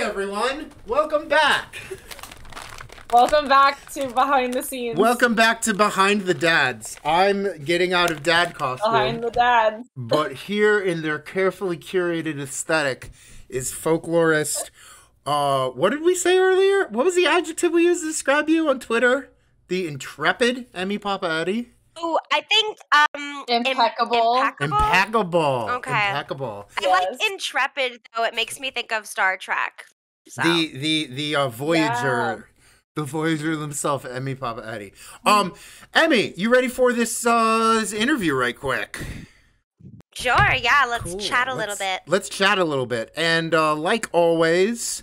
everyone. Welcome back. Welcome back to behind the scenes. Welcome back to Behind the Dads. I'm getting out of dad costume. behind the dads. but here in their carefully curated aesthetic is folklorist. Uh, what did we say earlier? What was the adjective we used to describe you on Twitter? The intrepid Emmie Pappa Eddy. Oh, I think um im- Impeccable. impeccable. Impeccable. Okay. Impeccable. I like intrepid though. It makes me think of Star Trek. So. The the the uh, Voyager. The Voyager himself, Emmie Pappa Eddy. Um, Emmie, you ready for this uh this interview right quick? sure, yeah. Let's Cool. chat a little Let's- bit. Let's chat a little bit. And uh, like always,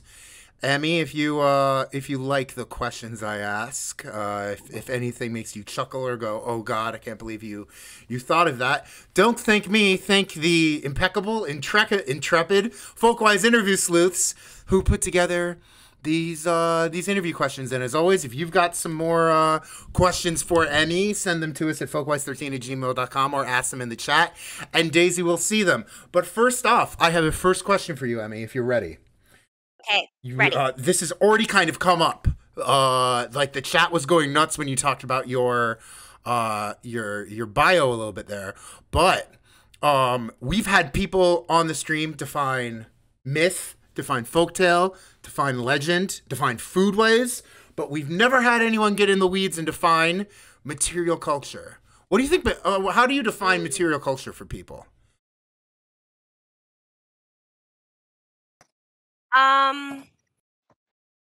Emmie, if you uh, if you like the questions I ask, uh, if, if anything makes you chuckle or go, "Oh God, I can't believe you you thought of that," don't thank me. Thank the impeccable, intrepid, intrepid, folkwise interview sleuths who put together these uh these interview questions. And as always if you've got some more uh questions for emmie send them to us at folkwise13 at gmail.com or ask them in the chat and daisy will see them. But first off i have a first question for you emmie if you're ready Okay, you, ready. Uh, this has already kind of come up. Uh like the chat was going nuts when you talked about your uh your your bio a little bit there. But um we've had people on the stream define myth define folktale define legend define foodways but we've never had anyone get in the weeds and define material culture. What do you think but uh, how do you define material culture for people Um.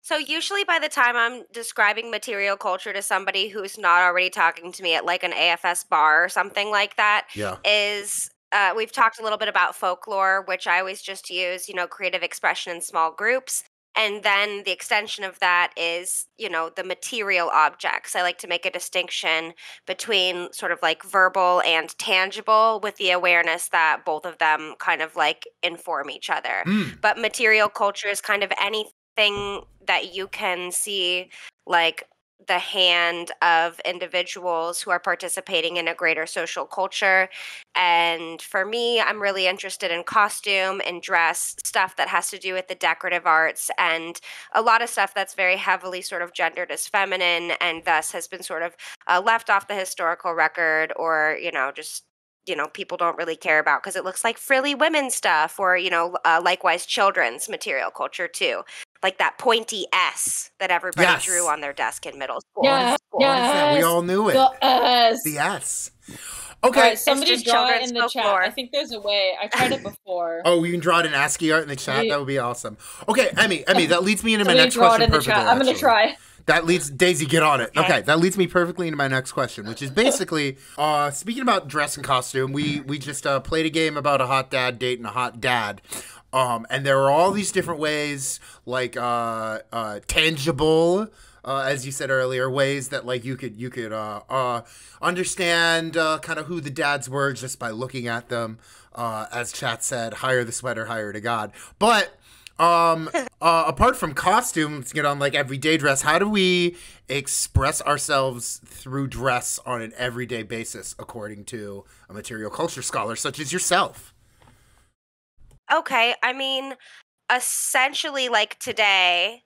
So usually by the time I'm describing material culture to somebody who's not already talking to me at like an AFS bar or something like that, yeah is uh, we've talked a little bit about folklore, which I always just use, you know, creative expression in small groups. And then the extension of that is, you know, the material objects. I like to make a distinction between sort of like verbal and tangible with the awareness that both of them kind of like inform each other. Mm, But material culture is kind of anything that you can see like the hand of individuals who are participating in a greater social culture. And for me, I'm really interested in costume and dress, stuff that has to do with the decorative arts, and a lot of stuff that's very heavily sort of gendered as feminine and thus has been sort of uh, left off the historical record or, you know, just you know people don't really care about because it looks like frilly women stuff or you know uh, likewise children's material culture too like that pointy s that everybody Yes. drew on their desk in middle school Yeah, School. What is that? we all knew it The S. the s okay right, somebody just draw it in the chat. folklore. I think there's a way. I tried it before. Oh, you can draw it in ASCII art in the chat. Yeah. That would be awesome. Okay, Emmie, Emmie, that leads me into my next question in perfectly. I'm gonna try. That leads Daisy, get on it. Okay. Okay. that leads me perfectly into my next question, which is basically uh, speaking about dress and costume. We we just uh, played a game about a hot dad dating a hot dad, um, and there are all these different ways, like uh, uh, tangible. Uh, as you said earlier, ways that like you could you could uh, uh, understand uh, kind of who the dads were just by looking at them. Uh, as chat said, hire the sweater, hire to God. But um, uh, apart from costumes, get on like everyday dress. How do we express ourselves through dress on an everyday basis, according to a material culture scholar such as yourself? Okay i mean essentially like today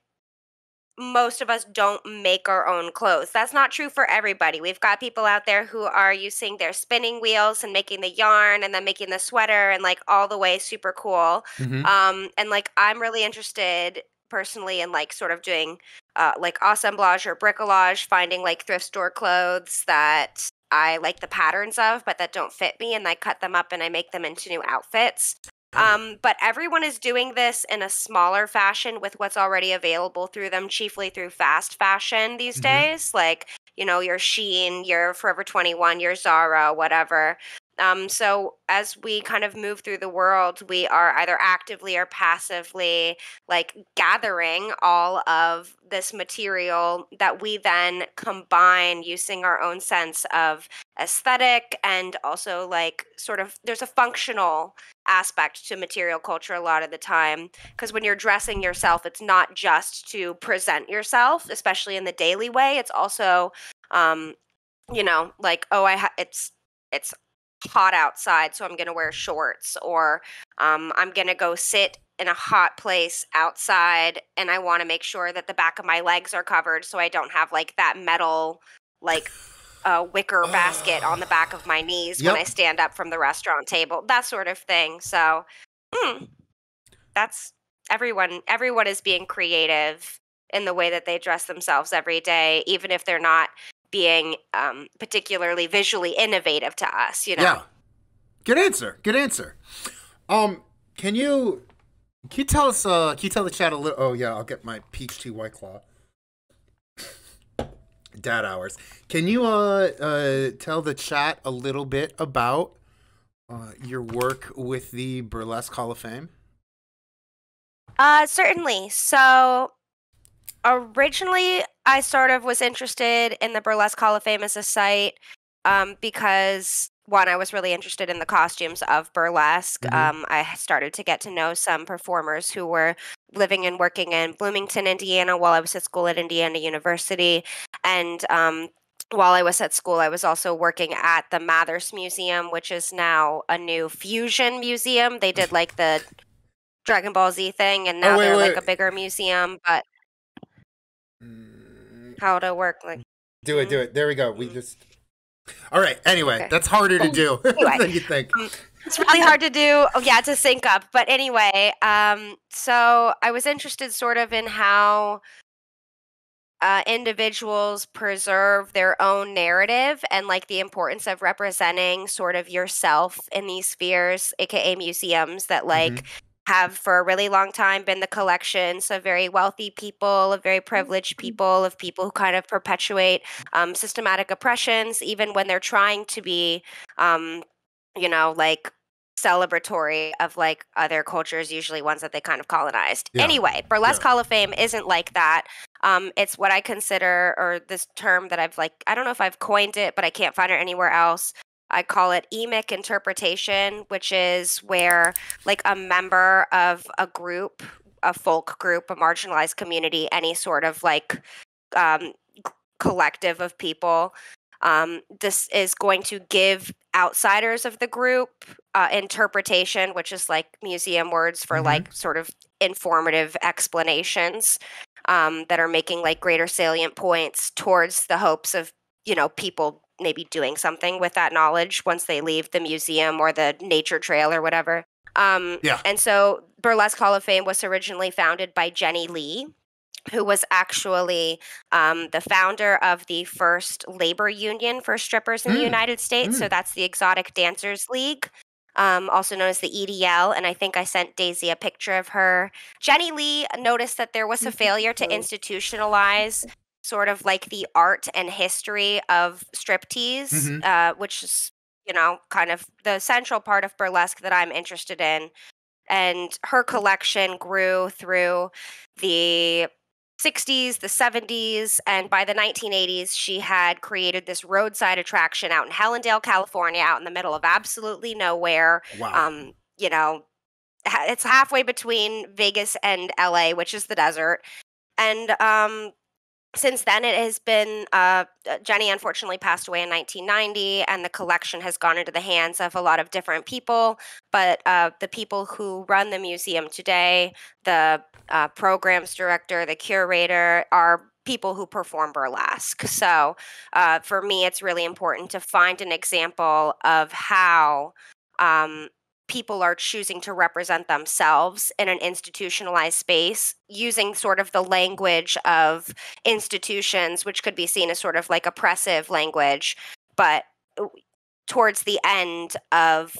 most of us don't make our own clothes. That's not true for everybody. We've got people out there who are using their spinning wheels and making the yarn and then making the sweater and like all the way super cool. Mm-hmm. Um, and like I'm really interested personally in like sort of doing uh, like assemblage or bricolage, finding like thrift store clothes that I like the patterns of, but that don't fit me, and I cut them up and I make them into new outfits. Um, but everyone is doing this in a smaller fashion with what's already available through them, chiefly through fast fashion these Mhm. days, like you know your Shein, your Forever Twenty One, your Zara, whatever. Um, so as we kind of move through the world, we are either actively or passively like gathering all of this material that we then combine using our own sense of aesthetic and also like sort of there's a functional aspect to material culture a lot of the time because when you're dressing yourself it's not just to present yourself especially in the daily way it's also um you know like oh i ha- it's it's hot outside, so I'm going to wear shorts, or um, I'm going to go sit in a hot place outside and I want to make sure that the back of my legs are covered so I don't have like that metal like uh, wicker basket on the back of my knees Yep. when I stand up from the restaurant table, that sort of thing. So, hmm, that's everyone. Everyone is being creative in the way that they dress themselves every day, even if they're not being um, particularly visually innovative to us. You know. Yeah. Good answer. Good answer. Um, can you can you tell us uh can you tell the chat a little oh yeah, I'll get my peach tea white claw. Dad hours. Can you uh uh tell the chat a little bit about uh your work with the Burlesque Hall of Fame? Uh, certainly. So originally, I sort of was interested in the Burlesque Hall of Fame as a site um, because one, I was really interested in the costumes of burlesque. Mhm. Um, I started to get to know some performers who were living and working in Bloomington, Indiana, while I was at school at Indiana University, and um, while I was at school, I was also working at the Mathers Museum, which is now a new fusion museum. They did like the Dragon Ball Z thing, and now Oh, wait, they're wait. like a bigger museum. But Mm, how to work like mm. Do it, do mm-hmm. it. There we go. We mm-hmm. just All right. Anyway, Okay. that's harder to do Anyway. than you think. Um, it's really hard to do. Oh, yeah, to sync up. But anyway, um, so I was interested sort of in how uh, individuals preserve their own narrative and like the importance of representing sort of yourself in these spheres, aka museums that like mm-hmm. Have for a really long time been the collections of very wealthy people, of very privileged people, of people who kind of perpetuate um, systematic oppressions, even when they're trying to be, um, you know, like celebratory of like other cultures, usually ones that they kind of colonized. Yeah. Anyway, Burlesque Yeah. Hall of Fame isn't like that. Um, it's what I consider, or this term that I've like, I don't know if I've coined it, but I can't find it anywhere else. I call it emic interpretation, which is where like a member of a group, a folk group, a marginalized community, any sort of like um, collective of people, um, this is going to give outsiders of the group uh, interpretation, which is like museum words for Mhm. like sort of informative explanations um, that are making like greater salient points towards the hopes of you know people maybe doing something with that knowledge once they leave the museum or the nature trail or whatever. Um, Yeah. And so Burlesque Hall of Fame was originally founded by Jennie Lee, who was actually um, the founder of the first labor union for strippers in the Mm, United States. So mm. that's the Exotic Dancers League. Um, also known as the EDL, and I think I sent Daisy a picture of her. Jennie Lee noticed that there was a failure to institutionalize sort of like the art and history of striptease, Mhm. uh, which is, you know, kind of the central part of burlesque that I'm interested in. And her collection grew through the 60s, the 70s, and by the 1980s, she had created this roadside attraction out in Helendale, California, out in the middle of absolutely nowhere Wow. um, you know, it's halfway between Vegas and LA, which is the desert. And um, since then, it has been uh, uh, Jennie unfortunately passed away in 1990, and the collection has gone into the hands of a lot of different people. But uh, the people who run the museum today, the uh, programs director, the curator, are people who perform burlesque. So uh, for me, it's really important to find an example of how um, people are choosing to represent themselves in an institutionalized space using sort of the language of institutions, which could be seen as sort of like oppressive language, but uh, towards the end of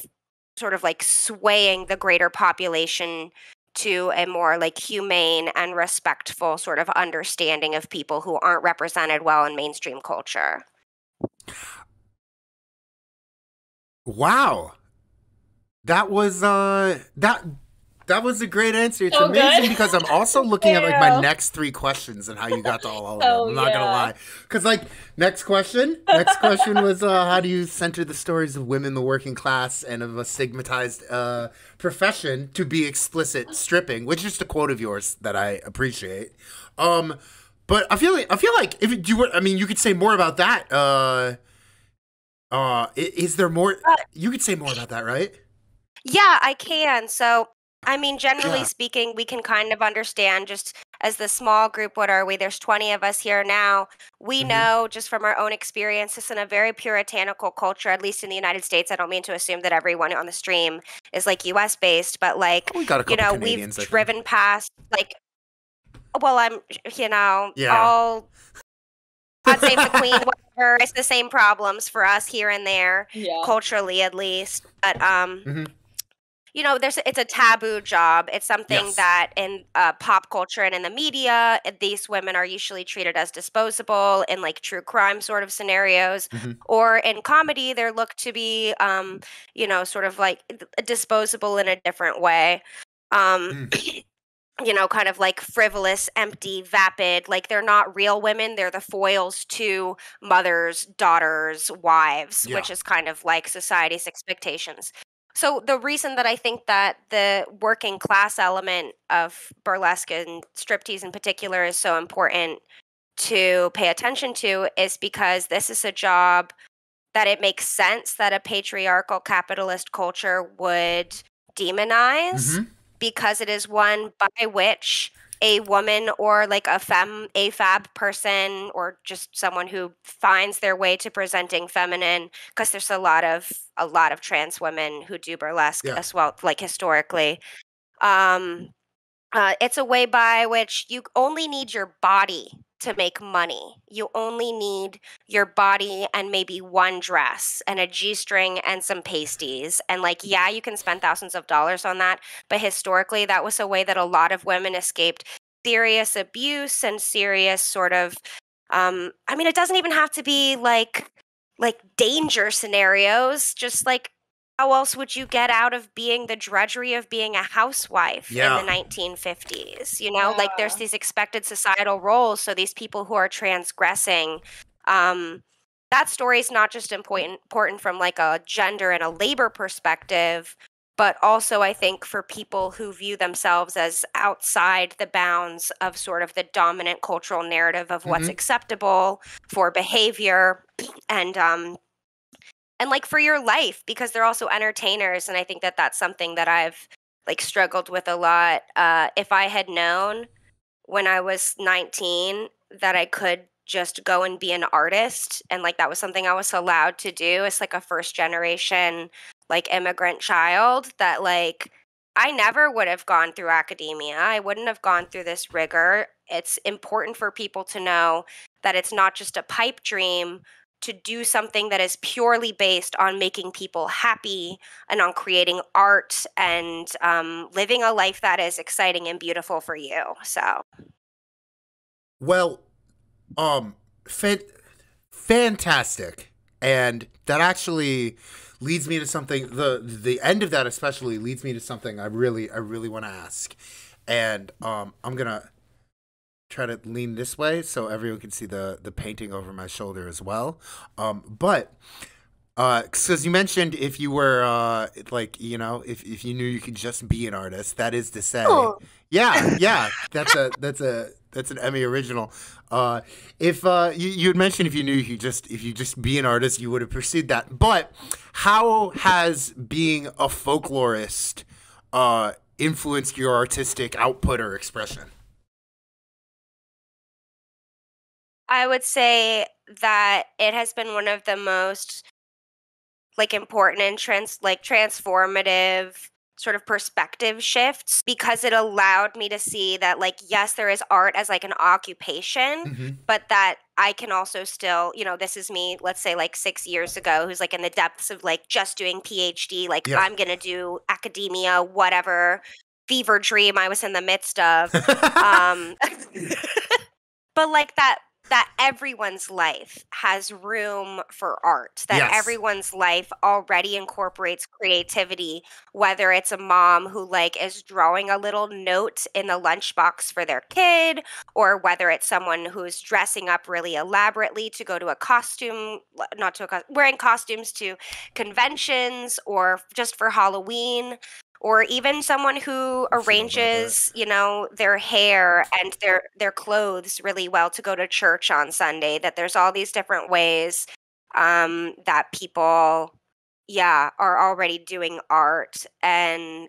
sort of like swaying the greater population to a more like humane and respectful sort of understanding of people who aren't represented well in mainstream culture. Wow. That was uh that that was a great answer. It's So amazing good. because I'm also looking at like my next three questions and how you got to all, all of Oh, them. I'm not gonna lie. Cause like next question, next question was uh how do you center the stories of women the working class and of a stigmatized uh profession to be explicit stripping, which is a quote of yours that I appreciate. Um but I feel like I feel like if you were I mean you could say more about that. Uh Uh, is there more? Uh, you could say more about that, right? Yeah, I can. So, I mean, generally Yeah. speaking, we can kind of understand just as the small group, what are we? There's 20 of us here now. We Mhm. know just from our own experience, this in a very puritanical culture, at least in the United States. I don't mean to assume that everyone on the stream is like US based, but like, We got a you know, Canadians. We've driven past, like, well, I'm, you know, Yeah. all. God save the queen, whatever. It's the same problems for us here and there Yeah. culturally at least but um Mhm. You know there's it's a taboo job it's something Yes. that in uh, pop culture and in the media these women are usually treated as disposable in like true crime sort of scenarios Mhm. or in comedy they're looked to be um you know sort of like disposable in a different way um you know, kind of like frivolous, empty, vapid. Like they're not real women. They're the foils to mothers, daughters, wives, Yeah. which is kind of like society's expectations. So the reason that I think that the working class element of burlesque and striptease in particular is so important to pay attention to is because this is a job that it makes sense that a patriarchal capitalist culture would demonize Mhm. because it is one by which a woman or like a femme a fab person or just someone who finds their way to presenting feminine because there's a lot of a lot of trans women who do burlesque Yeah. as well like historically um uh, it's a way by which you only need your body to make money. You only need your body and maybe one dress and a G string and some pasties. And, like, yeah, you can spend thousands of dollars on that. But historically, that was a way that a lot of women escaped serious abuse and serious sort of. Um, I mean, it doesn't even have to be like like danger scenarios. Just like how else would you get out of being the drudgery of being a housewife Yeah. in the 1950s? You know, like there's these expected societal roles. So these people who are transgressing, um, that story is not just important important from like a gender and a labor perspective, but also I think for people who view themselves as outside the bounds of sort of the dominant cultural narrative of what's Mhm. acceptable for behavior and um and like for your life because they're also entertainers and i think that that's something that i've like struggled with a lot uh if i had known when i was 19 that i could just go and be an artist and like that was something i was allowed to do as like a first generation like immigrant child that like I never would have gone through academia. I wouldn't have gone through this rigor. It's important for people to know that it's not just a pipe dream to do something that is purely based on making people happy and on creating art and um, living a life that is exciting and beautiful for you. So, Well, um, fan- fantastic, and that actually leads me to something. the The end of that especially leads me to something I really, I really want to ask, and um, I'm gonna try to lean this way so everyone can see the the painting over my shoulder as well. Um, but because you mentioned if you were uh, like you know if if you knew you could just be an artist, that is to say, Oh. yeah, yeah, that's a that's a that's an Emmie original. Uh, if uh, you you had mentioned if you knew you just if you just be an artist, you would have pursued that. But how has being a folklorist uh, influenced your artistic output or expression? I would say that it has been one of the most like important and trans like transformative sort of perspective shifts because it allowed me to see that like yes there is art as like an occupation Mm-hmm. but that I can also still, you know, this is me, let's say like six years ago, who's like in the depths of like just doing PhD, like Yeah. I'm gonna do academia, whatever fever dream I was in the midst of. um but like that that everyone's life has room for art that Yes. everyone's life already incorporates creativity whether it's a mom who like is drawing a little note in the lunchbox for their kid or whether it's someone who's dressing up really elaborately to go to a costume not to a wearing costumes to conventions or just for halloween or even someone who I'm sure about that. arranges you know their hair and their their clothes really well to go to church on sunday that there's all these different ways um, that people, yeah, are already doing art and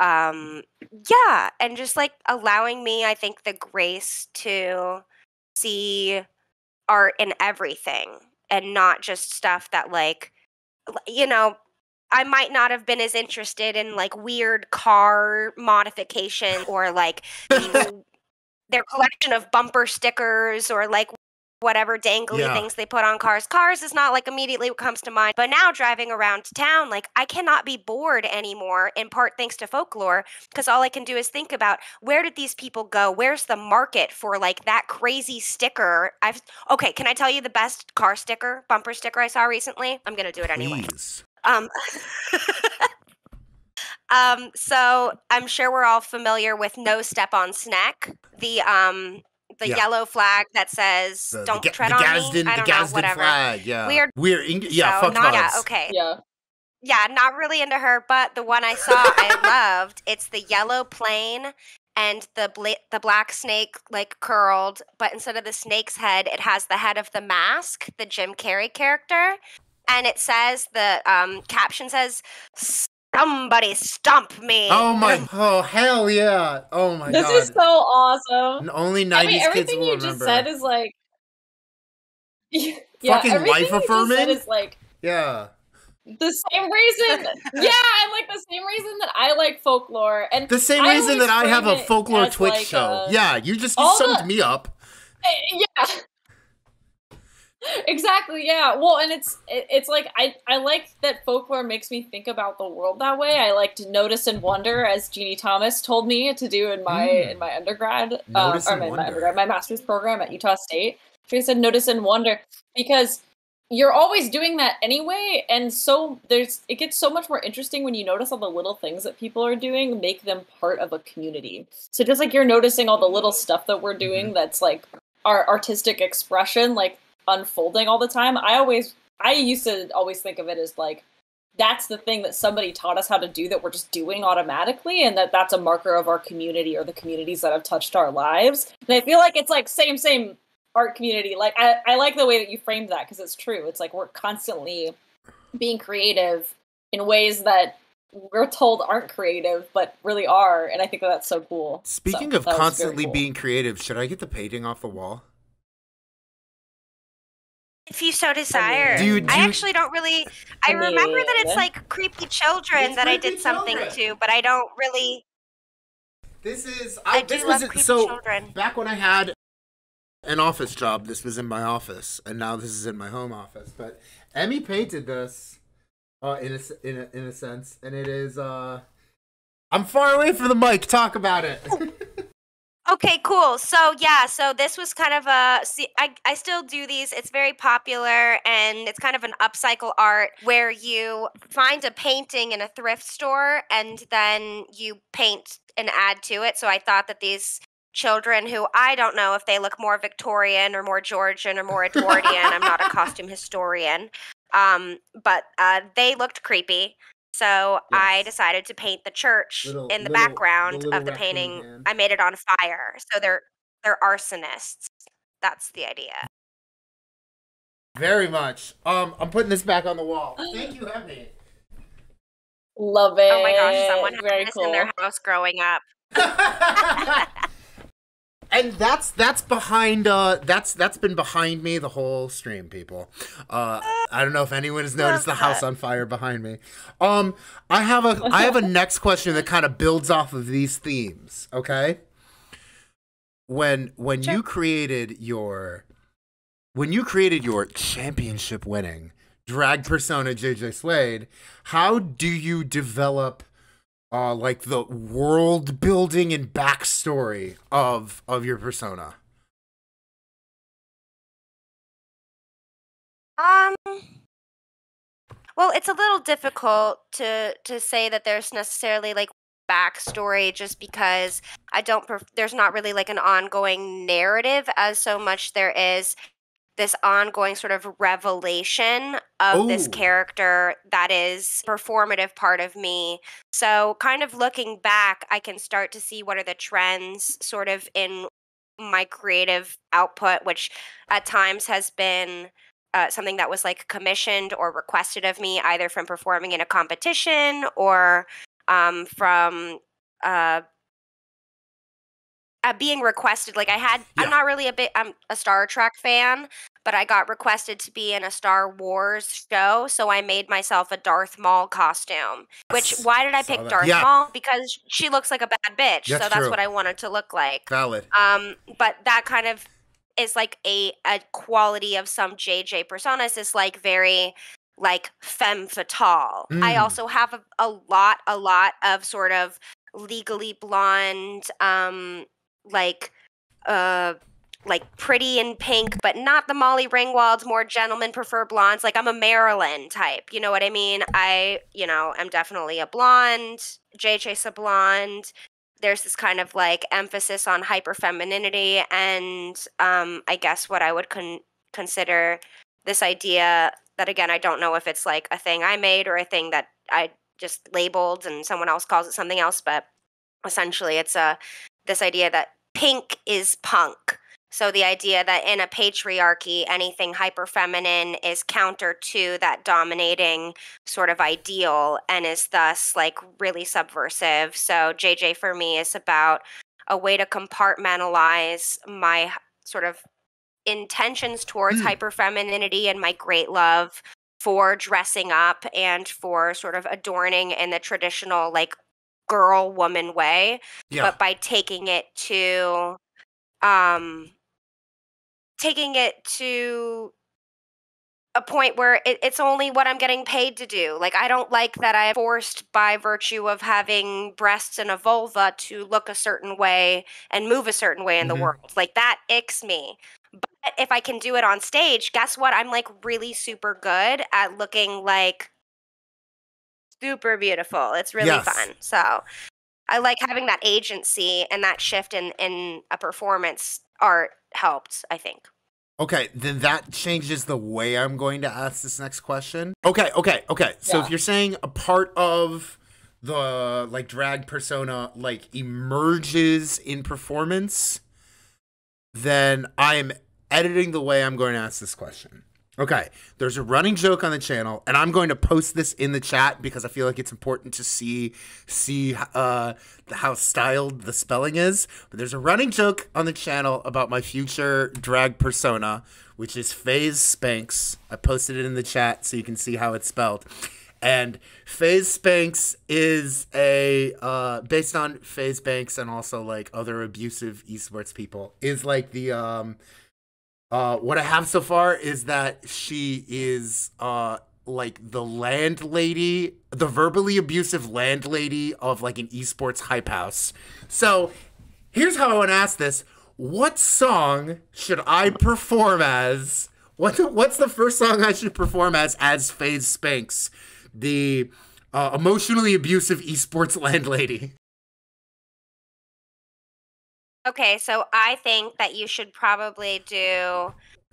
um yeah and just like allowing me i think the grace to see art in everything and not just stuff that like you know i might not have been as interested in like weird car modification or like these, their collection of bumper stickers or like whatever dangly Yeah. things they put on cars cars is not like immediately what comes to mind but now driving around town like i cannot be bored anymore in part thanks to folklore because all I can do is think about where did these people go? Where's the market for like that crazy sticker? I've okay. Can I tell you the best car sticker, bumper sticker I saw recently? I'm gonna do it anyway. Please. Um, um, so I'm sure we're all familiar with "No Step on Snack," the um, the Yeah. yellow flag that says The, "Don't the, tread the on Gadsden, me." I don't know, Gadsden whatever. flag. Yeah. Weird- Weird. Eng- yeah. so fuck not yeah, okay. Yeah. Yeah, not really into her, but the one I saw I loved. It's the yellow plane and the bla- the black snake like curled, but instead of the snake's head, it has the head of the mask, the Jim Carrey character, and it says the um, caption says "Somebody stump me." Oh my! Oh hell yeah! Oh my This god! This is so awesome. N- Only I nineties mean, kids everything will you remember. just said is like, yeah, Fucking everything life affirming? said is like yeah. the same reason. yeah, and like the same reason that I like folklore, and The same I reason that I have a folklore Twitch like, show. uh, yeah, you just you summed the- me up. Eh, yeah exactly yeah. Well and it's it, it's like i i like that folklore makes me think about the world that way. I like to notice and wonder as jeannie thomas told me to do in my Mm. in my undergrad uh, or my, my undergrad my master's program at utah state. She said notice and wonder because you're always doing that anyway and so there's it gets so much more interesting when you notice all the little things that people are doing make them part of a community. So just like you're noticing all the little stuff that we're doing Mm-hmm. that's like our artistic expression like unfolding all the time i always i used to always think of it as like that's the thing that somebody taught us how to do that we're just doing automatically and that that's a marker of our community or the communities that have touched our lives and i feel like it's like same same art community like i, I like the way that you framed that because it's true it's like we're constantly being creative in ways that we're told aren't creative but really are and i think that that's so cool So, Speaking of was very constantly cool. being creative, should I get the painting off the wall? If you so desire. Do you- do I actually don't really. I I remember that it's like creepy children It's that I did something children. to, but I don't really. This is I, I, do this love was creepy so children. back when I had an office job. This was in my office, and now this is in my home office. But Emmie painted this uh, in a s- in a in a sense, and it is. uh I'm far away from the mic. Talk about it. Okay, cool. So yeah, so this was kind of a. See, I I still do these. It's very popular, and it's kind of an upcycle art where you find a painting in a thrift store, and then you paint and add to it. So I thought that these children, who I don't know if they look more Victorian or more Georgian or more Edwardian. I'm not a costume historian, um, but uh, they looked creepy. So I decided to paint the church Little- in the little- background little of the painting. hand. I made it on fire. So they're they're arsonists. That's the idea. Very much. Um, I'm putting this back on the wall. Thank you, Emmie. love it Oh my gosh, someone had very this cool in their house growing up. and that's that's behind uh that's that's been behind me the whole stream people. Uh i don't know if anyone has noticed the house on fire behind me. Um i have a i have a next question that kind of builds off of these themes okay? When when you created your when you created your championship winning drag persona jj Suede, how do you develop uh like the world building and backstory of of your persona? Um well, it's a little difficult to to say that there's necessarily like backstory just because I don't there's not really like an ongoing narrative as so much there is this ongoing sort of revelation of this character that is performative part of me. So kind of looking back, I can start to see what are the trends sort of in my creative output, which at times has been uh, something that was like commissioned or requested of me, either from performing in a competition or um, from uh, uh, being requested. Like I had, Yeah. I'm not really a bit, I'm a Star Trek fan, but I got requested to be in a Star Wars show, so I made myself a Darth Maul costume. Which why did I pick. Darth Yeah. Maul? Because she looks like a bad bitch, That's so that's true. what I wanted to look like. Valid. Um, but that kind of is like a a quality of some JJ personas is like very like femme fatale. I Mm. also have a, a lot, a lot of sort of legally blonde, um, like uh like pretty in pink, but not the Molly Ringwalds, more gentlemen prefer blondes. Like I'm a Marilyn type. You know what I mean? I, you know, am definitely a blonde. JJ's a blonde there's this kind of like emphasis on hyper femininity and um i guess what i would con- consider this idea that again i don't know if it's like a thing i made or a thing that i just labeled and someone else calls it something else but essentially it's a this idea that pink is punk so the idea that in a patriarchy anything hyper feminine is counter to that dominating sort of ideal and is thus like really subversive. So JJ for me is about a way to compartmentalize my sort of intentions towards Mm. hyper femininity and my great love for dressing up and for sort of adorning in the traditional like girl woman way Yeah. but by taking it to um taking it to a point where it, it's only what I'm getting paid to do. Like I don't like that I'm forced by virtue of having breasts and a vulva to look a certain way and move a certain way in Mhm. the world. Like that icks me. But if I can do it on stage, guess what? I'm like really super good at looking like super beautiful. It's really Yes. fun. So I like having that agency and that shift in in a performance art helped, I think. Okay, then that changes the way I'm going to ask this next question. Okay, okay, okay. So if you're saying a part of the like drag persona like emerges in performance, then I am editing the way I'm going to ask this question. Okay, there's a running joke on the channel, and I'm going to post this in the chat because I feel like it's important to see see uh, how styled the spelling is. But there's a running joke on the channel about my future drag persona, which is FaZe Spanks. I posted it in the chat so you can see how it's spelled. And FaZe Spanks is a uh, based on FaZe Banks and also like other abusive esports people is like the um uh, what I have so far is that she is uh like the landlady, the verbally abusive landlady of like an esports hype house. So here's how I want to ask this: What song should I perform as? What what's the first song I should perform as as FaZe Spanks, the uh, emotionally abusive esports landlady? Okay, so I think that you should probably do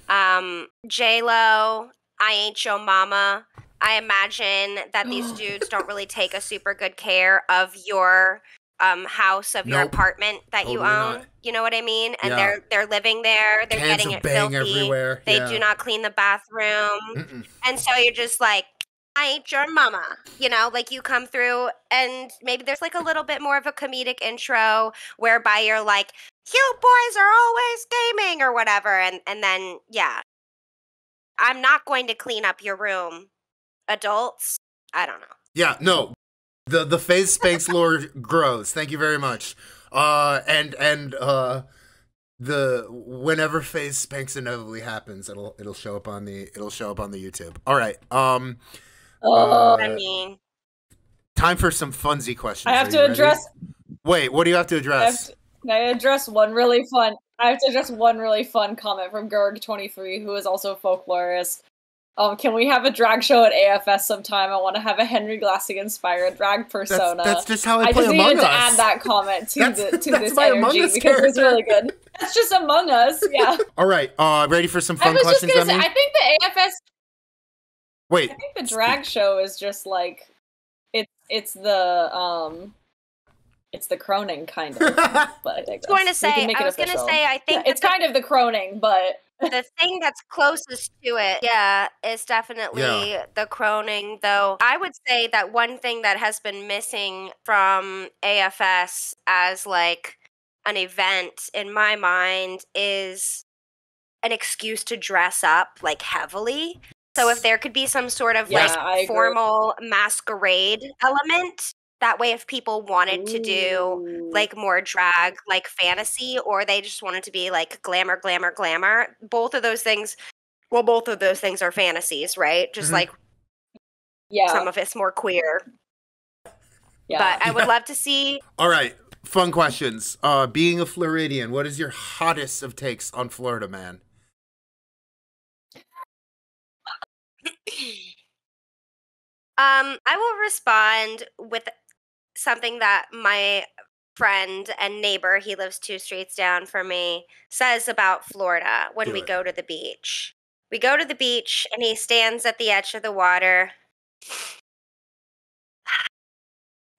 um J Lo, I Ain't Your Mama. I imagine that these dudes don't really take a super good care of your um house of your Nope. apartment that you Totally own. not. You know what I mean? And Yeah. they're they're living there, they're Cans getting of it bang filthy. everywhere. They yeah. do not clean the bathroom. Mm-mm. And so you're just like, I ain't your mama. You know, like you come through and maybe there's like a little bit more of a comedic intro whereby you're like, you boys are always gaming or whatever. And and then yeah. I'm not going to clean up your room. Adults, I don't know. Yeah, no. The the FaZe Spanks lore grows. Thank you very much. Uh and and uh the whenever FaZe Spanks inevitably happens, it'll it'll show up on the it'll show up on the YouTube. All right. Um Oh, I mean, time for some funsy questions. I have to you ready? address. Wait, what do you have to I have address? to, I address one really fun. I have to address one really fun comment from Gerg23, who is also a folklorist. Um, can we have a drag show at AFS sometime? I want to have a Henry Glassie inspired drag persona. that's just how I, I play just Among needed to Us. add that comment to That's- the to that's this my Among energy Us because it's character. really good. That's just Among Us, yeah. All right. Uh ready for some I fun just questions say, I think the AFS Wait. I think the drag show is just like it's it's the um it's the croning kind of. But I I was going to say, I was going to say, I Yeah, think it's that kind of the croning, but the thing that's closest to it, yeah, is definitely Yeah. the croning. Though I would say that one thing that has been missing from AFS as like an event in my mind is an excuse to dress up like heavily. So if there could be some sort of Yes. Yeah, I like agree. formal masquerade element, that way if people wanted to do like more drag like fantasy or they just wanted to be like glamour glamour glamour both of those things well both of those things are fantasies right just Mhm. like yeah, some of it's more queer yeah. but i would love to see All right, fun questions. Uh, being a Floridian, what is your hottest of takes on Florida, man? Um i will respond with something that my friend and neighbor he lives two streets down from me says about florida when Do we it. go to the beach we go to the beach and he stands at the edge of the water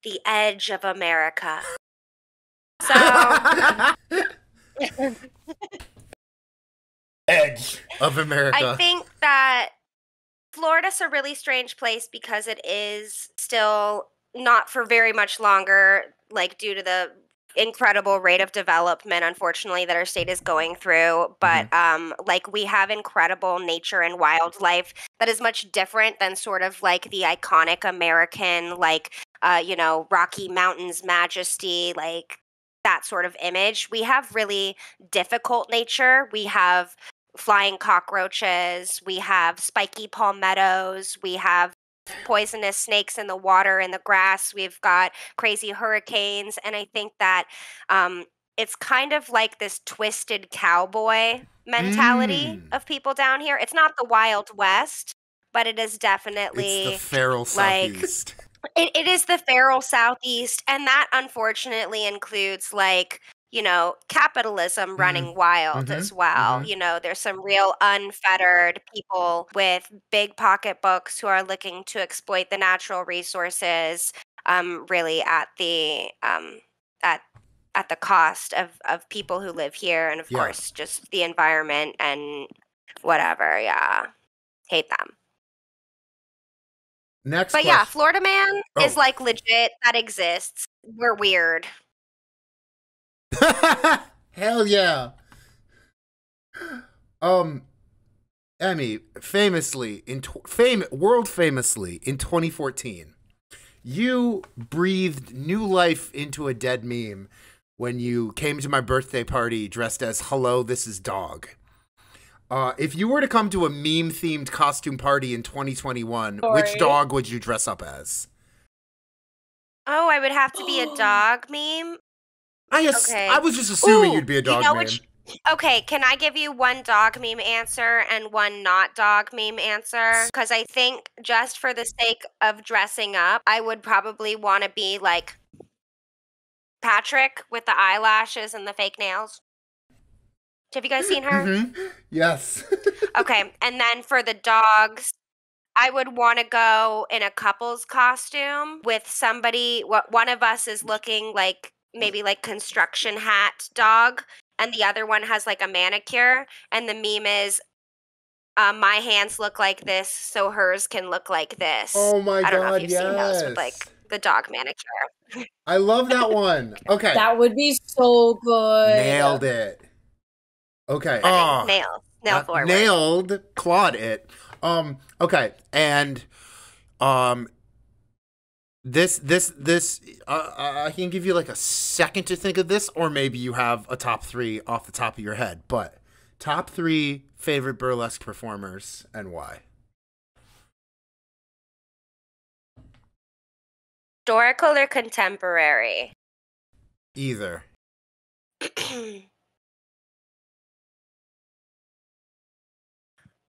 the edge of america so Edge of America. I think that Florida's a really strange place because it is still not for very much longer, like due to the incredible rate of development, unfortunately, that our state is going through. But um, like we have incredible nature and wildlife that is much different than sort of like the iconic American, like uh, you know, Rocky Mountains majesty, like that sort of image. We have really difficult nature. We have flying cockroaches. We have spiky palmettos. We have poisonous snakes in the water and the grass. We've got crazy hurricanes. And I think that um, it's kind of like this twisted cowboy mentality Mm. of people down here. It's not the Wild West, but it is definitely. it's the feral like- southeast. It, it is the feral southeast, and that unfortunately includes like you know capitalism running wild Mhm. as well. Mhm. You know, there's some real unfettered people with big pocketbooks who are looking to exploit the natural resources, um, really at the um, at at the cost of of people who live here, and of Yeah. course just the environment and whatever. Yeah, hate them. Next, But yeah. Florida Man is Oh. like legit. That exists. We're weird. Hell yeah. Um, Emmie, famously in tw- fame, world famously in 2014, you breathed new life into a dead meme when you came to my birthday party dressed as "Hello, this is Dog." Uh, if you were to come to a meme themed costume party in 2021, which dog would you dress up as? Oh, I would have to be a dog meme. I Okay. I was just assuming Ooh, you'd be a you dog know meme. which- Okay, can I give you one dog meme answer and one not dog meme answer? Because I think just for the sake of dressing up, I would probably want to be like Patrick with the eyelashes and the fake nails. Have you guys seen her? Mhm. Yes. Okay, and then for the dogs, I would want to go in a couple's costume with somebody. What one of us is looking like maybe like construction hat dog, and the other one has like a manicure. And the meme is, uh, "My hands look like this, so hers can look like this." oh my I don't know god, if you've yes. seen those with like the dog manicure. I love that one. Okay. That would be so good. Nailed it. Okay. I think Ah, nail, nail uh, forward. Nailed. Clawed it. Um. Okay. And um. This this this uh, I I can give you like a second to think of this, or maybe you have a top three off the top of your head. But top three favorite burlesque performers and why? Historical or contemporary? Either.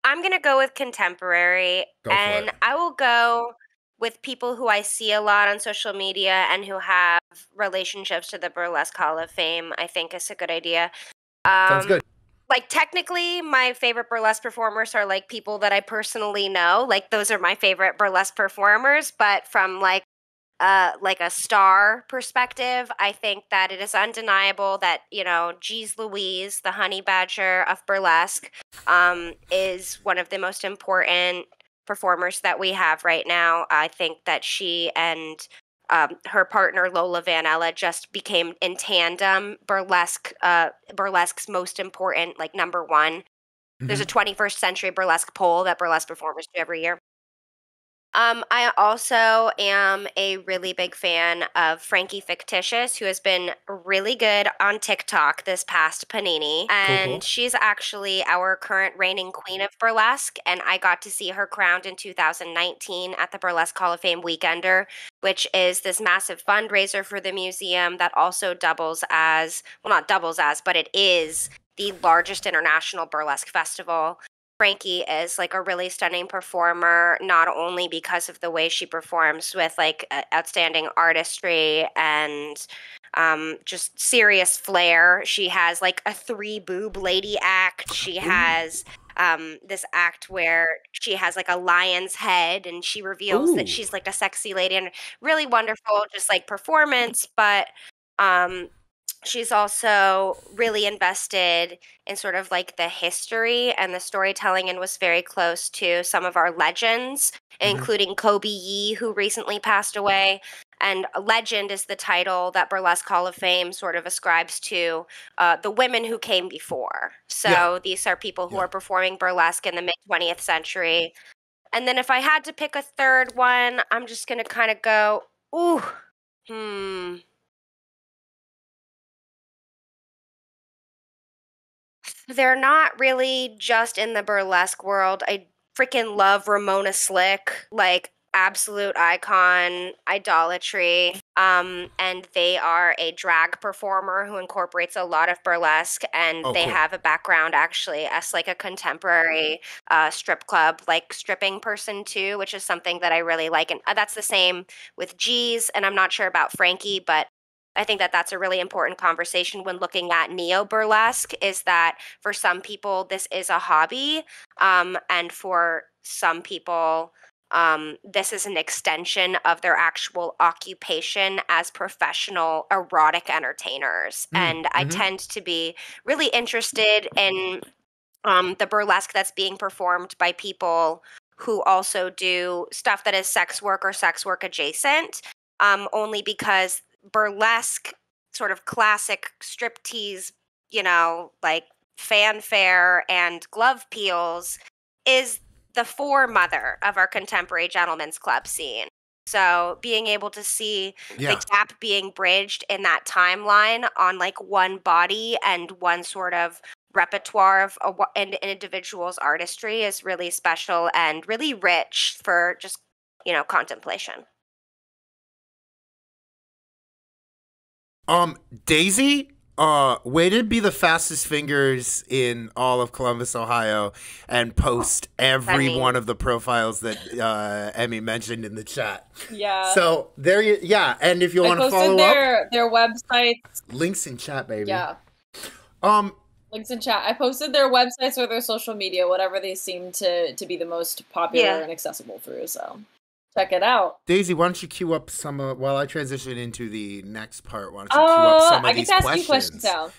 I'm gonna go with contemporary, Go and it. I will go with people who I see a lot on social media and who have relationships to the Burlesque Hall of Fame. I think is a good idea. Um, Sounds good. Like technically, my favorite burlesque performers are like people that I personally know. Like those are my favorite burlesque performers. But from like uh, like a star perspective, I think that it is undeniable that you know Geez Louise, the honey badger of burlesque, um, is one of the most important performers that we have right now. I think that she and um, her partner Lola Van Ella just became in tandem burlesque, uh, burlesque's most important, like number one. Mm-hmm. There's a 21st mm-hmm. century burlesque poll that burlesque performers do every year. Um, I also am a really big fan of Frankie Fictitious, who has been really good on TikTok this past Panini. And cool, cool. she's actually our current reigning queen of burlesque. And I got to see her crowned in 2019 at the Burlesque Hall of Fame Weekender, which is this massive fundraiser for the museum that also doubles as well, not doubles as, but it is the largest international burlesque festival. Frankie is like a really stunning performer, not only because of the way she performs with like outstanding artistry and um, just serious flair. She has like a three boob lady act. She has um, this act where she has like a lion's head and she reveals Ooh. that she's like a sexy lady and really wonderful, just like performance. But um, she's also really invested in sort of like the history and the storytelling and was very close to some of our legends mm-hmm. including coby yee who recently passed away and legend is the title that burlesque hall of fame sort of ascribes to uh, the women who came before so yeah. these are people who yeah. are performing burlesque in the mid 20th century and then if i had to pick a third one i'm just going to kind of go ooh hmm they're not really just in the burlesque world. I freaking love Ramona Slick, like absolute icon, idolatry. Um, and they are a drag performer who incorporates a lot of burlesque, and oh, they cool. have a background actually as like a contemporary uh, strip club, like stripping person too, which is something that I really like. And uh, that's the same with G's, and I'm not sure about Frankie, but I think that that's a really important conversation when looking at neo burlesque is that for some people this is a hobby um, and for some people um, this is an extension of their actual occupation as professional erotic entertainers mm, and i mm-hmm. tend to be really interested in um, the burlesque that's being performed by people who also do stuff that is sex work or sex work adjacent um, only because burlesque sort of classic striptease, you know, like fanfare and glove peels is the foremother of our contemporary gentlemen's club scene. So being able to see yeah. the gap being bridged in that timeline on like one body and one sort of repertoire of a, an individual's artistry is really special and really rich for just you know contemplation. Um, Daisy, uh, way to be the fastest fingers in all of Columbus, Ohio, and post every one of the profiles that uh, Emmie mentioned in the chat. Yeah. So there you, yeah, and if you want to follow their, up, their websites, links in chat, baby. Yeah. Um, links in chat. I posted their websites or their social media, whatever they seem to to be the most popular yeah. and accessible through. So check it out. Daisy, why don't you queue up some uh, while I transition into the next part? Why don't you uh, queue up some of I these ask questions? You questions now.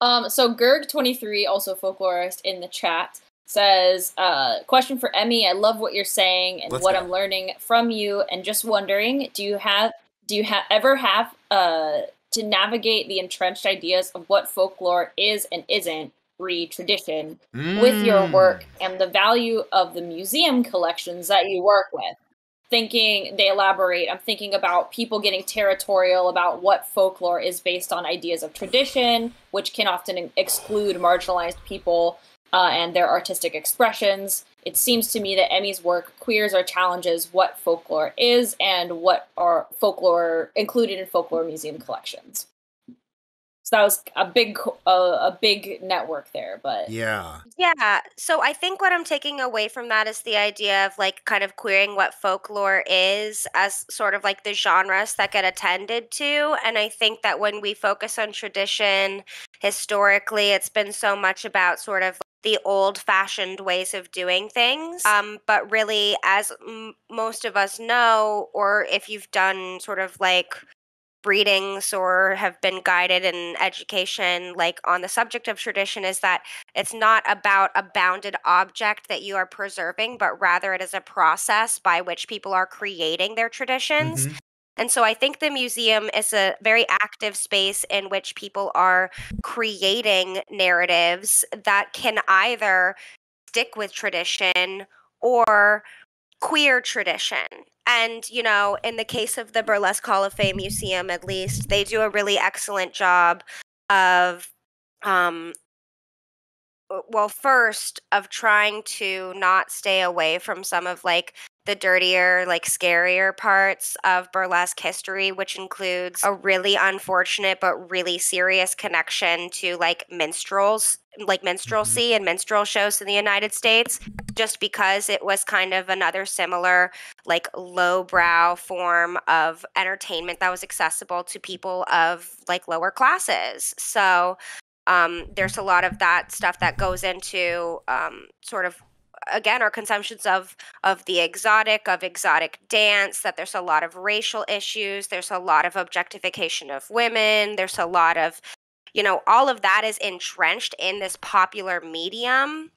Um, so Gerg23, also folklorist in the chat, says, uh, question for Emmie. I love what you're saying and Let's what go. I'm learning from you, and just wondering, do you have do you have ever have uh to navigate the entrenched ideas of what folklore is and isn't re tradition mm. with your work mm. and the value of the museum collections that you work with? Thinking they elaborate. I'm thinking about people getting territorial about what folklore is based on ideas of tradition which can often exclude marginalized people uh, and their artistic expressions. It seems to me that emmie's work queers or challenges what folklore is and what are folklore included in folklore museum collections so that was a big uh, a big network there but yeah yeah so i think what i'm taking away from that is the idea of like kind of queering what folklore is as sort of like the genres that get attended to and i think that when we focus on tradition historically it's been so much about sort of the old fashioned ways of doing things. Um, but really, as m- most of us know, or if you've done sort of like readings or have been guided in education like on the subject of tradition is that it's not about a bounded object that you are preserving but rather it is a process by which people are creating their traditions Mhm. and so I think the museum is a very active space in which people are creating narratives that can either stick with tradition or queer tradition. And, you know, in the case of the Burlesque Hall of Fame Museum, at least, they do a really excellent job of, um, well, first, of trying to not stay away from some of like the dirtier, like scarier parts of burlesque history, which includes a really unfortunate but really serious connection to like minstrels, like minstrelsy and minstrel shows in the United States, just because it was kind of another similar, like lowbrow form of entertainment that was accessible to people of like lower classes. So, um, there's a lot of that stuff that goes into um, sort of again our consumptions of of the exotic of exotic dance that there's a lot of racial issues there's a lot of objectification of women there's a lot of you know all of that is entrenched in this popular medium.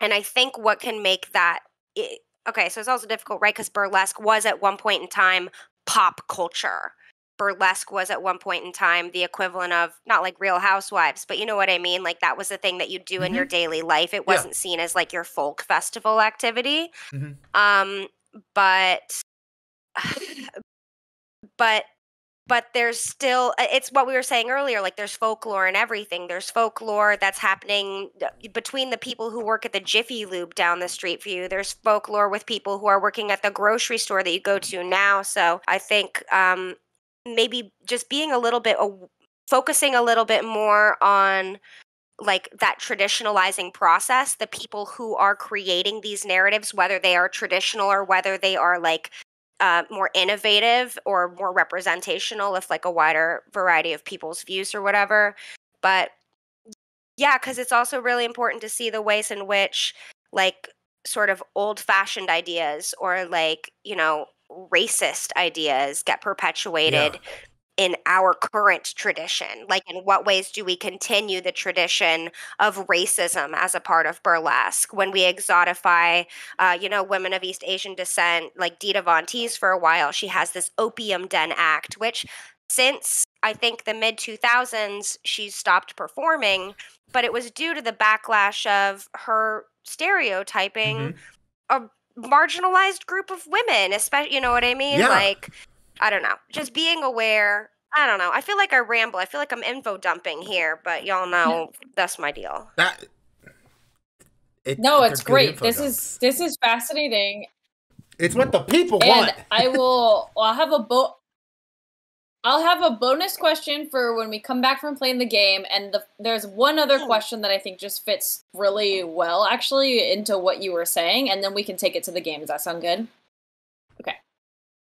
And i think what can make that i okay so it's also difficult right? Because burlesque was at one point in time pop culture. Burlesque was at one point in time the equivalent of not like real housewives but you know what i mean? Like that was the thing that you do in your daily life. It wasn't seen as like your folk festival activity. Mhm. um but but but there's still it's what we were saying earlier like there's folklore and everything. There's folklore that's happening uh, between the people who work at the jiffy lube down the street for you. There's folklore with people who are working at the grocery store that you go to now. So i think um maybe just being a little bit focusing a little bit more on like that traditionalizing process the people who are creating these narratives whether they are traditional or whether they are like uh, more innovative or more representational if like a wider variety of people's views or whatever. But yeah because it's also really important to see the ways in which like sort of old fashioned ideas or like you know racist ideas get perpetuated in our current tradition like in what ways do we continue the tradition of racism as a part of burlesque when we exotify uh, you know women of east asian descent like dita von teese for a while she has this opium den act which since i think the mid 2000s she's stopped performing but it was due to the backlash of her stereotyping Mhm. a marginalized group of women especially you know what i mean Yeah. like i don't know just being aware i don't know i feel like i ramble i feel like i'm info dumping here but y'all know that's my deal That. It, No, it's great. This dump. is this is fascinating, It's what the people and want. I will. Well, I'll have a bo. I'll have a bonus question for when we come back from playing the game, and the, there's one other hmm. question that I think just fits really well, actually, into what you were saying, and then we can take it to the game. Does that sound good?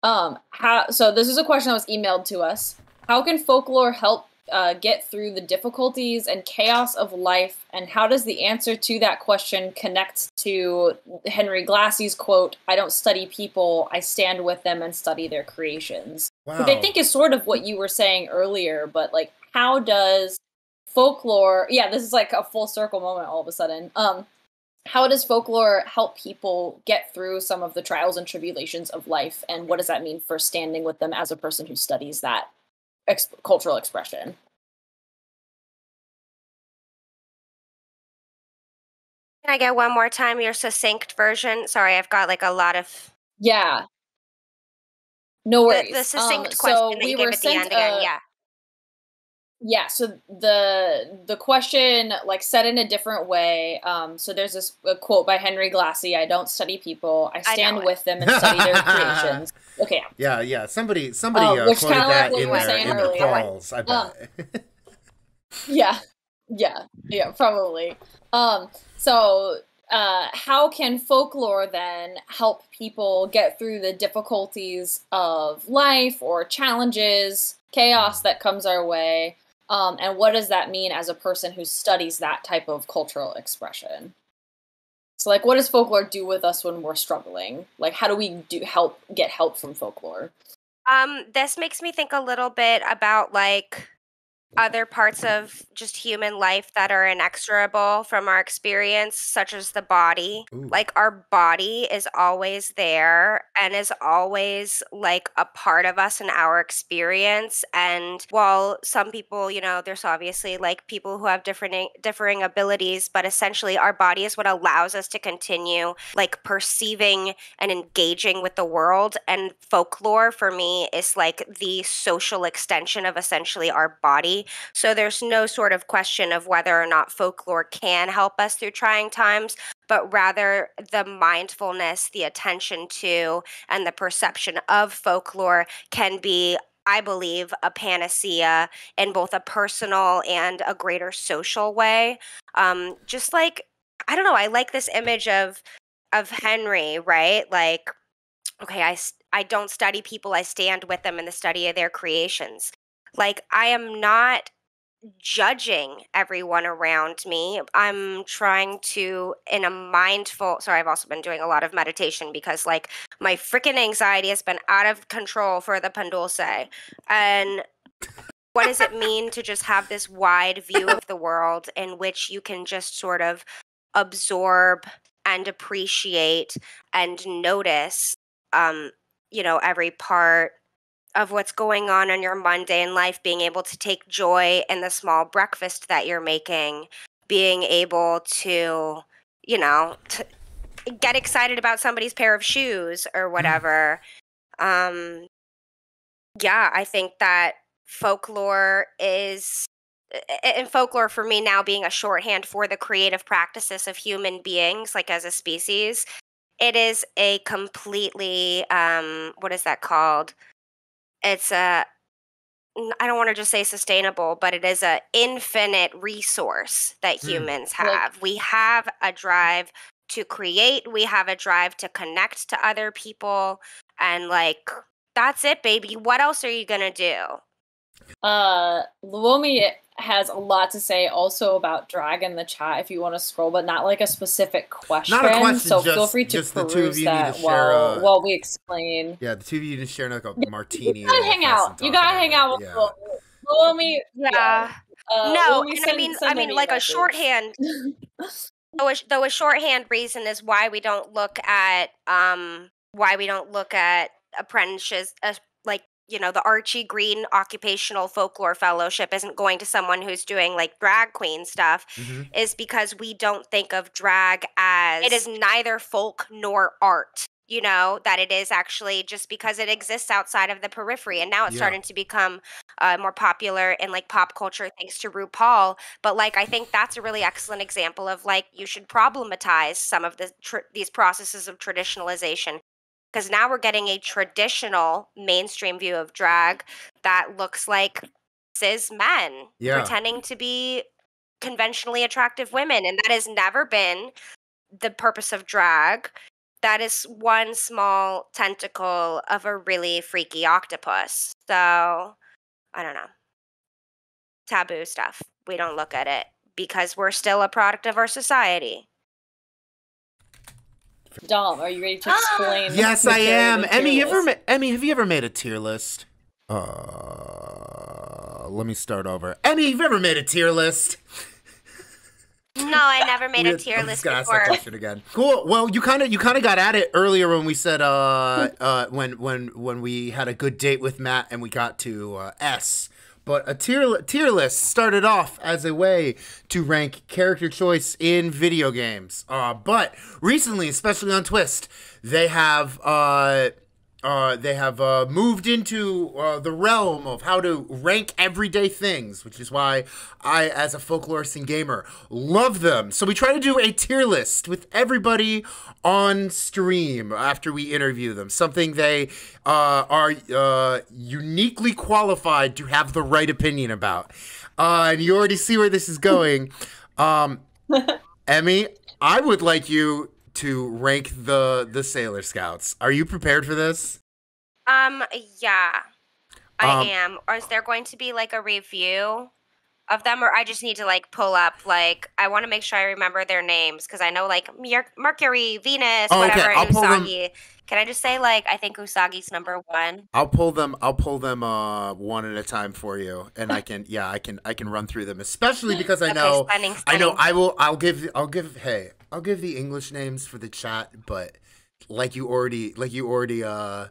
Um. How? So this is a question that was emailed to us. How can folklore help uh, get through the difficulties and chaos of life, and how does the answer to that question connect to Henry Glassie's quote, "I don't study people; I stand with them and study their creations." wow. which I think is sort of what you were saying earlier, but like how does folklore yeah, this is like a full circle moment all of a sudden. Um how does folklore help people get through some of the trials and tribulations of life and what does that mean for standing with them as a person who studies that ex- cultural expression? can i get one more time your succinct version sorry i've got like a lot of Yeah. No worries. the succinct Um, question so that we you gave were at the end sent again yeah Yeah, so the the question like said in a different way. Um, so there's this a quote by Henry Glassie "I don't study people; I I stand know it. with them and study their creations." Okay, Yeah, yeah. Somebody, somebody Oh, uh, which quoted kinda like that in we their saying in their calls. I Um, bet. yeah, yeah, yeah, probably. Um, so uh, how can folklore then help people get through the difficulties of life or challenges, chaos that comes our way? Um, and what does that mean as a person who studies that type of cultural expression? So, like, what does folklore do with us when we're struggling? Like, how do we do help get help from folklore? Um, this makes me think a little bit about like other parts of just human life that are inexorable from our experience, such as the body. Ooh. Like our body is always there and is always like a part of us and our experience. And while some people, you know, there's obviously like people who have different differing abilities, but essentially our body is what allows us to continue like perceiving and engaging with the world. And folklore for me is like the social extension of essentially our body so there's no sort of question of whether or not folklore can help us through trying times, but rather the mindfulness, the attention to, and the perception of folklore can be I believe, a panacea in both a personal and a greater social way. Um, just like I don't know, I like this image of of Henry, right? Like, okay, I I don't study people; I stand with them in the study of their creations. Like, I am not judging everyone around me. I'm trying to, in a mindful, sorry, I've also been doing a lot of meditation because, like, my freaking anxiety has been out of control for the Pendulce. And what does it mean to just have this wide view of the world in which you can just sort of absorb and appreciate and notice um you know every part of what's going on in your mundane life, being able to take joy in the small breakfast that you're making, being able to, you know, to get excited about somebody's pair of shoes or mm. whatever. Um, yeah, I think that folklore is and folklore for me now being a shorthand for the creative practices of human beings like as a species it is a completely um what is that called it's a I don't want to just say sustainable, but it is an infinite resource that mm. humans have. Like, we have a drive to create, we have a drive to connect to other people and like that's it, baby. What else are you going to do? Uh Luomi has a lot to say also about drag in the chat if you want to scroll, but not like a specific question. Not a question. So just, feel free to peruse that to while, a, while we explain. Yeah, the two of you just share like a martini. You gotta hang out. You gotta hang out with yeah. Luomi. Yeah. Uh, no, and send, I mean, I mean, like message. a shorthand. though, a, though a shorthand reason is why we don't look at um why we don't look at apprentices uh, like you know, the Archie Green Occupational Folklore Fellowship isn't going to someone who's doing like drag queen stuff mm-hmm. is because we don't think of drag as it is neither folk nor art. You know, that it is actually just because it exists outside of the periphery. And now it's yeah. starting to become uh, more popular in like pop culture thanks to RuPaul. But like, I think that's a really excellent example of like, you should problematize some of the tr- these processes of traditionalization because now we're getting a traditional mainstream view of drag that looks like cis men yeah. pretending to be conventionally attractive women and that has never been the purpose of drag. That is one small tentacle of a really freaky octopus. So i don't know. Taboo stuff. We don't look at it because we're still a product of our society Dom, are you ready to explain? yes, I am. Emmie, you ever ma- Emmie, have you ever made a tier list? Uh, let me start over. Emmie, have you ever made a tier list? No, I never made a tier I'm list just before. Ask that question again. Cool. Well, you kind of you kind of got at it earlier when we said uh uh when when when we had a good date with Matt and we got to uh, S but a tier tier list started off as a way to rank character choice in video games. Uh, but recently, especially on Twitch, they have uh, uh, they have uh, moved into uh, the realm of how to rank everyday things, which is why I, as a folklorist and gamer, love them. So we try to do a tier list with everybody on stream after we interview them, something they uh, are uh, uniquely qualified to have the right opinion about. Uh, and you already see where this is going. Um, Emmie, I would like you to rank the the Sailor Scouts. Are you prepared for this? Um, yeah, I um, am. Or is there going to be like a review of them, or I just need to like pull up. Like I want to make sure I remember their names because I know like Mer- Mercury, Venus, Oh, okay, whatever, I'll and pull them- Can I just say like I think Usagi's number one? I'll pull them. I'll pull them uh, one at a time for you, and I can. Yeah, I can. I can run through them, especially because I Okay, know. stunning, I know. I will. I'll give. I'll give. Hey, I'll give the English names for the chat, but like you already, like you already uh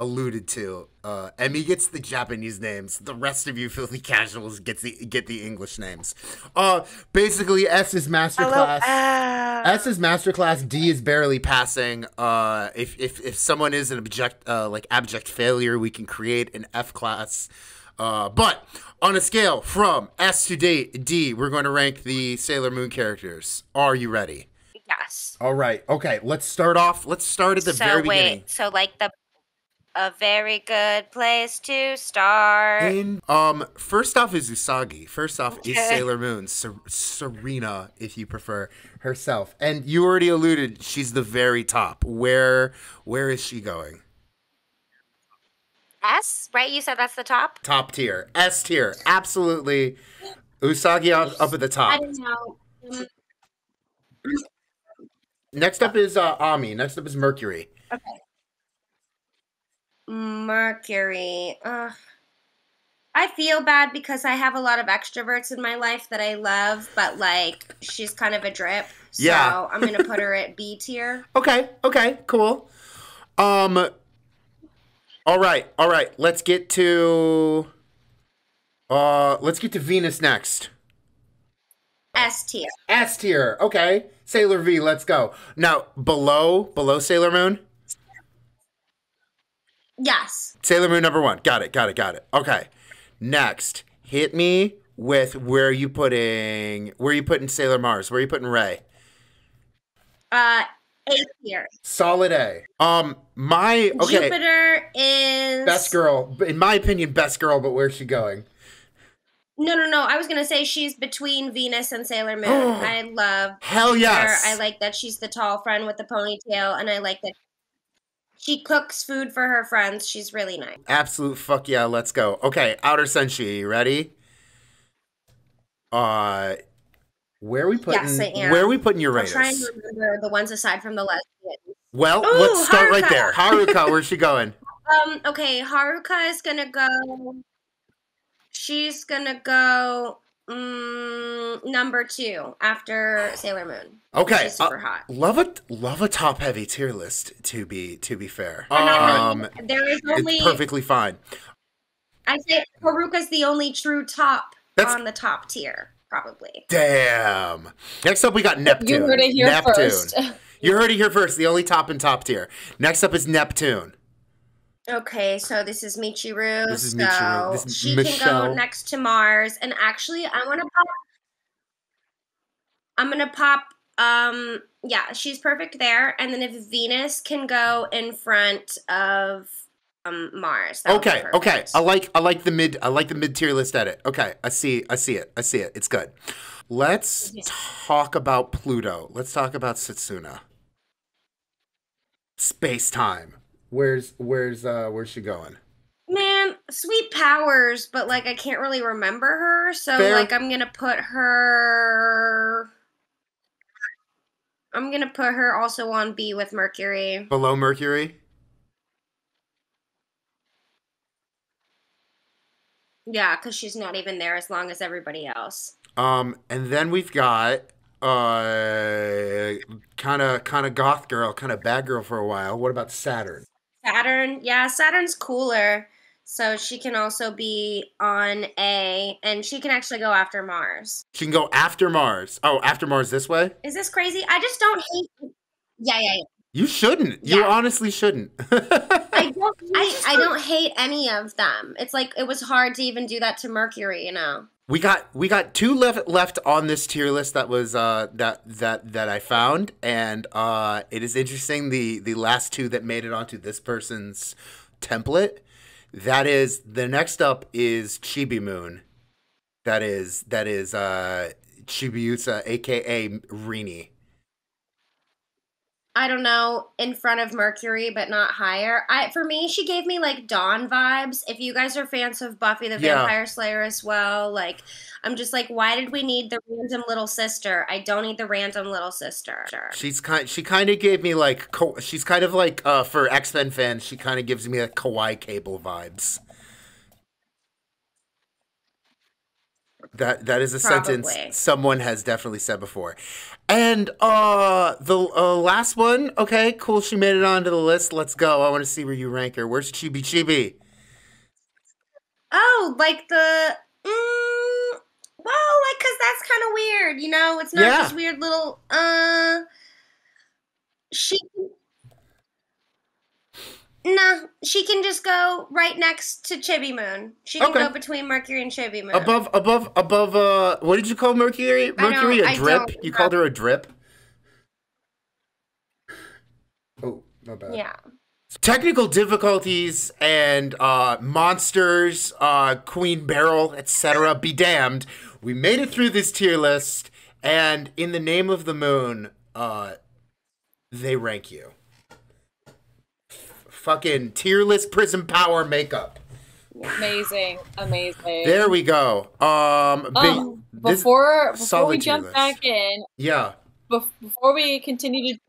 alluded to, uh, Emmie gets the Japanese names. The rest of you filthy casuals gets the get the English names. Uh, basically, S is masterclass. Uh, S is masterclass. D is barely passing. Uh, if if if someone is an object uh, like abject failure, we can create an F class. Uh, but on a scale from S to D, D, we're going to rank the Sailor Moon characters. Are you ready? Yes. All right. Okay. Let's start off. Let's start at the so very wait, beginning. so like the a very good place to start. In, um, first off is Usagi. First off is Sailor Moon, Ser- Serena, if you prefer herself. And you already alluded, she's the very top. Where, where is she going? S, right? You said that's the top. top tier, S tier, absolutely. Usagi up, up at the I top. don't know. Next up is uh, Ami. Next up is Mercury. Okay. Mercury. Uh, I feel bad because I have a lot of extroverts in my life that I love, but like she's kind of a drip. So Yeah. I'm gonna put her at B tier. Okay, okay, cool. Um, all right, all right. Let's get to uh, let's get to Venus next. S tier. S tier. Okay, Sailor V. Let's go. Now below below Sailor Moon. Yes. Sailor Moon number one. Got it. Got it. Got it. Okay. Next, hit me with where are you putting where are you putting Sailor Mars? Where are you putting Ray? Uh, A tier. Solid A. Um, my okay. Jupiter is Best girl, in my opinion, best girl. But where's she going? No, no, no. I was gonna say she's between Venus and Sailor Moon. I love Hell yes. her. I like that she's the tall friend with the ponytail, and I like that she cooks food for her friends. She's really nice. Absolute fuck yeah. Let's go. Okay, Outer Senshi. Ready? Uh, where are we putting? Yes, I am. Where are we putting I'm Uranus? trying to remember the ones aside from the lesbians. Well, Ooh, let's start right there. Haruka, where's she going? Um. Okay, Haruka is gonna go. She's gonna go. Mm, number two after Sailor Moon. Okay, She's super uh, hot. love a love a top heavy tier list. To be to be fair, um, there is only it's perfectly fine. I say Haruka's the only true top That's- on the top tier, probably. Damn. Next up, we got Neptune. You heard it here Neptune. first. You heard it here first. The only top and top tier. Next up is Neptune. Okay, so this is Michiru. This is so This is she can go next to Mars. And actually, I want to pop. I'm gonna pop. Um, yeah, she's perfect there. And then if Venus can go in front of um Mars. Okay, okay. I like I like the mid I like the mid tier list edit. Okay, I see I see it. I see it. It's good. Let's Yeah. talk about Pluto. Let's talk about Setsuna. Space time. Where's where's uh where's she going? Man, sweet powers, but like I can't really remember her, so Fair. like I'm gonna put her. I'm gonna put her also on B with Mercury. Below Mercury? Yeah, because she's not even there as long as everybody else. Um, and then we've got uh kind of kind of goth girl, kind of bad girl for a while. What about Saturn? Saturn, yeah, Saturn's cooler, so she can also be on A, and she can actually go after Mars. She can go after Mars. Oh, after Mars this way? Is this crazy? I just don't hate. Yeah, yeah, yeah. You shouldn't. You honestly shouldn't. I don't. I, I don't hate any of them. It's like it was hard to even do that to Mercury, you know. We got we got two left left on this tier list that was uh that that that I found and uh it is interesting the the last two that made it onto this person's template. That is the next up is Chibi Moon. That is that is uh Chibiusa aka Rini. I don't know, in front of Mercury, but not higher. I for me, she gave me like Dawn vibes. If you guys are fans of Buffy the Yeah. Vampire Slayer as well, like I'm just like, why did we need the random little sister? I don't need the random little sister. She's kind. She kind of gave me like. She's kind of like uh, for X Men fans. She kind of gives me like Kawaii Cable vibes. That that is a Probably. sentence someone has definitely said before. And uh the uh, last one, okay, cool. She made it onto the list. Let's go. I want to see where you rank her. Where's Chibi Chibi? Oh, like the mm, well, like cuz that's kind of weird, you know? It's not Yeah. this weird little uh she Nah, she can just go right next to Chibi Moon. She can Okay. go between Mercury and Chibi Moon. Above, above, above. Uh, what did you call Mercury? Mercury, don't- a I drip. You called her a drip. Oh, my bad. Yeah. technical difficulties and uh, monsters, uh, Queen Beryl, etc. Be damned. We made it through this tier list, and in the name of the moon, uh, they rank you. Fucking tearless prism power makeup. Amazing, amazing. There we go. Um, Um, before before we jump back in, yeah. bef- before we continue to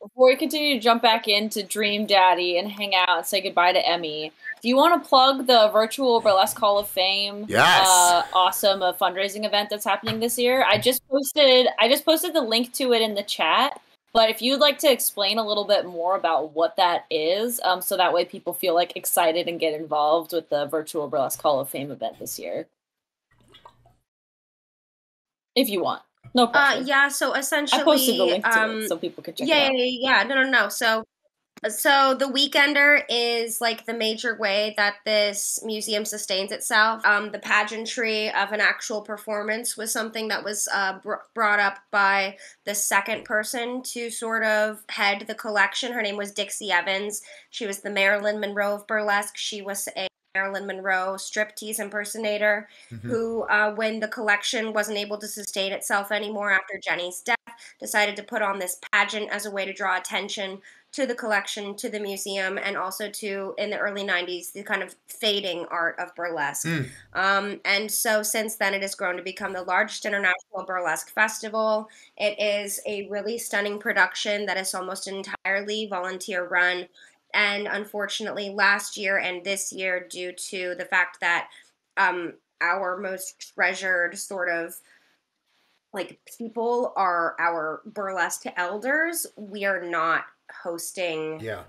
before we continue to jump back into Dream Daddy and hang out and say goodbye to Emmie, do you want to plug the virtual burlesque Hall of Fame? Yes. Uh, awesome uh, fundraising event that's happening this year. I just posted I just posted the link to it in the chat. But if you'd like to explain a little bit more about what that is, um, so that way people feel like excited and get involved with the virtual burlesque Hall of Fame event this year, if you want, no Uh yeah, so essentially I posted the link to um it so people could check yeah, it out. yeah, yeah, yeah. No, no, no. So, so the Weekender is like the major way that this museum sustains itself. Um, the pageantry of an actual performance was something that was uh, br- brought up by the second person to sort of head the collection. Her name was Dixie Evans. She was the Marilyn Monroe of burlesque. She was a Marilyn Monroe striptease impersonator Mhm. who, uh, when the collection wasn't able to sustain itself anymore after Jennie's death, decided to put on this pageant as a way to draw attention to the collection, to the museum, and also to, in the early 90s, the kind of fading art of burlesque. Mm. Um, and so since then, it has grown to become the largest international burlesque festival. It is a really stunning production that is almost entirely volunteer run. And unfortunately, last year and this year, due to the fact that um, our most treasured sort of like people are our burlesque elders, we are not hosting Yeah.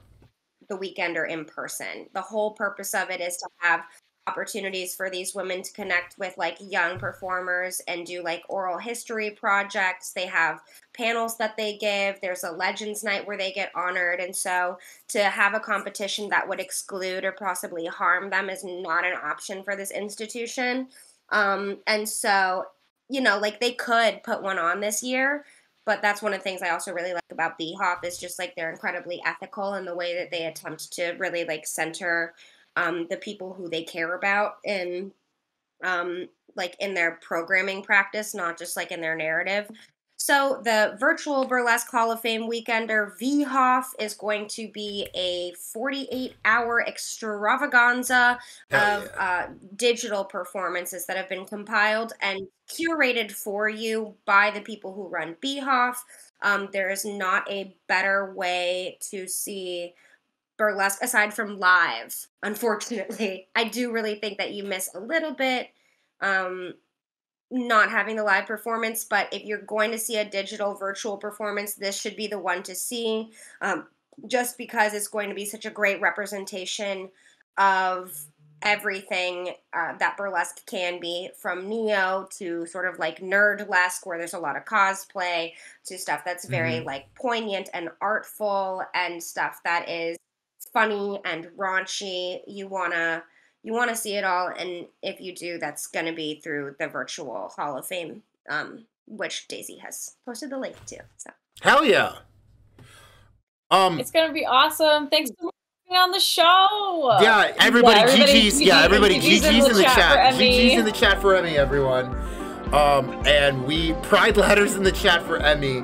the weekender in person. The whole purpose of it is to have opportunities for these women to connect with like young performers and do like oral history projects. They have panels that they give. There's a legends night where they get honored and so to have a competition that would exclude or possibly harm them is not an option for this institution. Um and so you know, like they could put one on this year, but that's one of the things I also really like about the Hop is just like they're incredibly ethical in the way that they attempt to really like center um, the people who they care about in um, like in their programming practice, not just like in their narrative. So the virtual burlesque Hall of Fame weekender VHOF is going to be a 48 hour extravaganza of uh, digital performances that have been compiled and curated for you by the people who run BHOF. Um, there is not a better way to see burlesque aside from live, unfortunately. I do really think that you miss a little bit um, not having the live performance, but if you're going to see a digital virtual performance, this should be the one to see um, just because it's going to be such a great representation of everything uh, that burlesque can be from neo to sort of like nerdlesque where there's a lot of cosplay to stuff that's very like poignant and artful and stuff that is funny and raunchy. You want to you want to see it all and if you do that's going to be through the virtual hall of fame um, which daisy has posted the link to so Hell yeah. Um. It's gonna be awesome. Thanks for being on the show. Yeah, everybody, everybody, GG's. Yeah, everybody, GG's GG's in the for chat. Emmie. GG's in the chat for Emmie, everyone. Um, and we pride letters in the chat for Emmie.